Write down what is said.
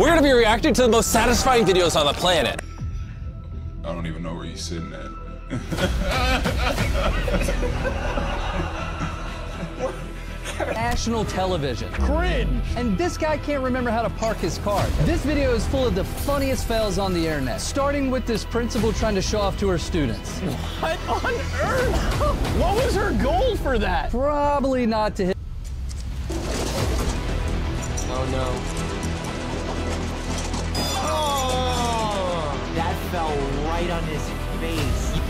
We're gonna be reacting to the most satisfying videos on the planet. I don't even know where you're sitting at. National television. Cringe! And this guy can't remember how to park his car. This video is full of the funniest fails on the internet, starting with this principal trying to show off to her students. What on earth? What was her goal for that? Probably not to hit. Oh no. Right on his face.